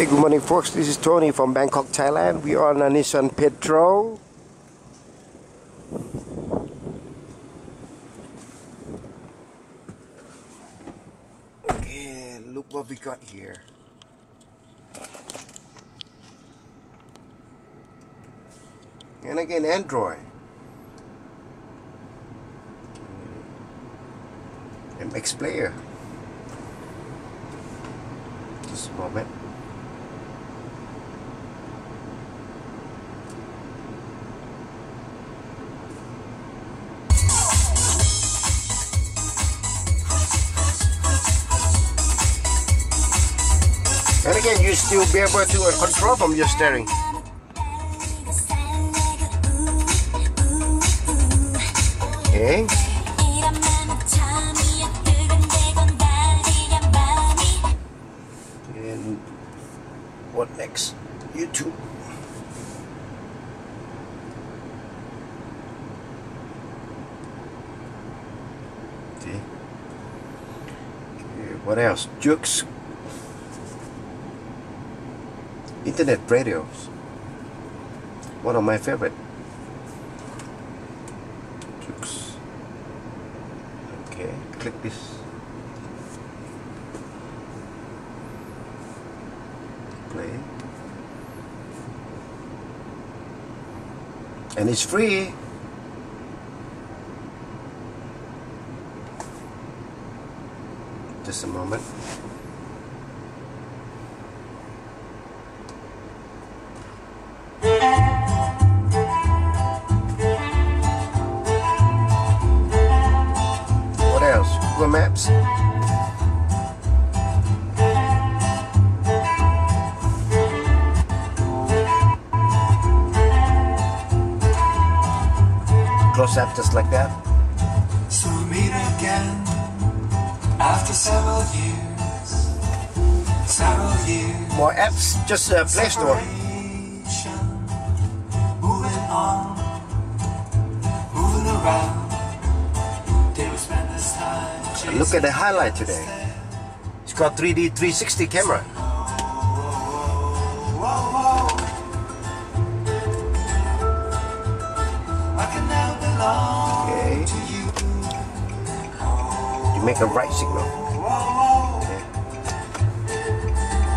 Hey, good morning, folks. This is Tony from Bangkok, Thailand. We are on a Nissan Patrol. Okay, look what we got here. And again, Android. MX Player. Just a moment. And again, you still be able to uh, control from your steering. Okay. And what next? YouTube. Okay. okay. What else? Joox. Internet radios. One of my favorite. Joox. Okay, click this. Play. And it's free. Just a moment. Google Maps. Close up just like that. So we meet again after several years, several years. More apps, just uh, Play Store. Look at the highlight today. It's got 3D 360 camera. Okay. you. Make a right signal. Okay.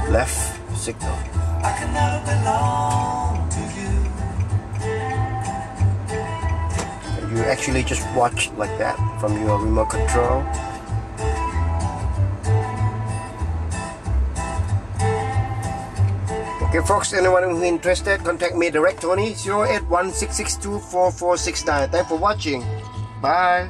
Left signal. You actually just watch like that from your remote control. Okay folks, anyone who's interested, contact me direct Tony 0816624469. Thanks for watching. Bye.